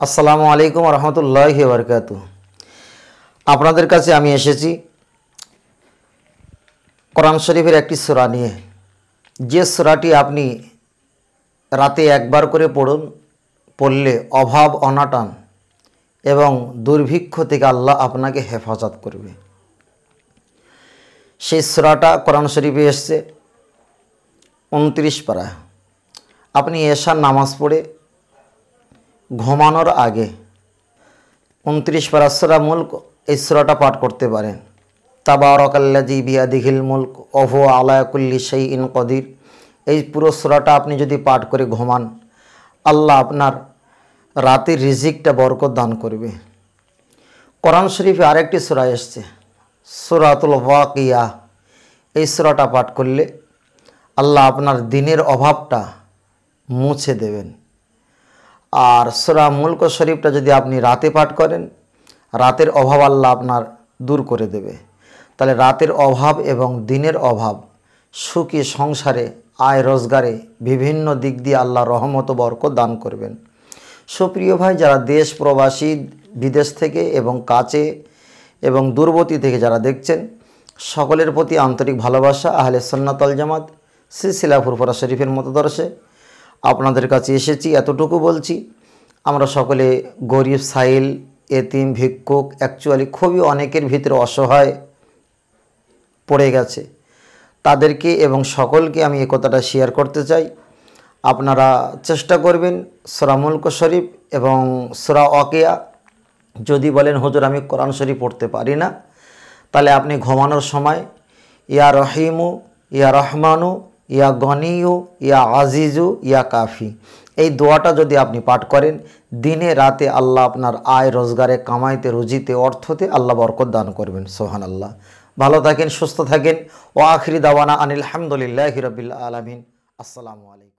আসসালামু আলাইকুম রহমতুল্লাহ বরকাত আপনাদের কাছে আমি এসেছি কোরআন শরীফের একটি সুরা নিয়ে। যে সুরাটি আপনি রাতে একবার করে পড়ুন, পড়লে অভাব, অনাটান এবং দুর্ভিক্ষ থেকে আল্লাহ আপনাকে হেফাজত করবে। সেই সুরাটা কোরআন শরীফে এসছে, উনত্রিশ পারা আপনি এশার নামাজ পড়ে ঘুমানোর আগে উনত্রিশ পারাসরা মুল্ক এই সুরাটা পাঠ করতে পারেন। তাবারকাল্লাজি বিয়াদিহিল মুল্ক অভো আলায়াকুল্লি সেই ইন কদির। এই পুরো সুরাটা আপনি যদি পাঠ করে ঘুমান, আল্লাহ আপনার রাতের রিজিকটা বরকত দান করবে। কোরআন শরীফে আরেকটি সুরা এসছে, সুরাতুল ওয়াকিয়া। এই সুরাটা পাঠ করলে আল্লাহ আপনার দিনের অভাবটা মুছে দেবেন। আর সুরা মুলক শরীফটা যদি আপনি রাতে পাঠ করেন, রাতের অভাব আল্লাহ আপনার দূর করে দেবে। তাহলে রাতের অভাব এবং দিনের অভাব, সুখী সংসারে, আয় রোজগারে বিভিন্ন দিক দিয়ে আল্লাহ রহমত বরকত দান করবেন। সুপ্রিয় ভাই, যারা দেশ প্রবাসী, বিদেশ থেকে এবং কাছে এবং দূরবর্তী থেকে যারা দেখছেন, সকলের প্রতি আন্তরিক ভালোবাসা, আহলে সন্ন্যতল জামাত, সিলসিলা ফুরফরা শরীফের মতদর্শে। আপনাদের কাছে এসেছি, এতটুকু বলছি। আমরা সকলে গরিব সাইল এতিম, ভিক্ষুক অ্যাকচুয়ালি খুবই অনেকের ভিতরে অসহায় পড়ে গেছে। তাদেরকে এবং সকলকে আমি এ কথাটা শেয়ার করতে চাই। আপনারা চেষ্টা করবেন সোরা মুলক শরীফ এবং সোরা অকেয়া যদি বলেন, হুজুর, আমি কোরআন শরীফ পড়তে পারি না। তাহলে আপনি ঘুমানোর সময়, ইয়া রহিমু, ইয়া রহমানু ইয়া গনিও ইয়া আজিজু, ইয়া কাফি। এই দোয়াটা যদি আপনি পাঠ করেন, দিনে, রাতে আল্লাহ আপনার আয়, রোজগারে, কামাইতে, রুজিতে, অর্থতে আল্লাহ বরকত দান করবেন সোহান আল্লাহ ভালো থাকেন, সুস্থ থাকেন। ও আখরি দাওয়ানা আনিল হামদুলিল্লাহ হিরবিল্লা আলমিন। আসসালামু আলাইকুম।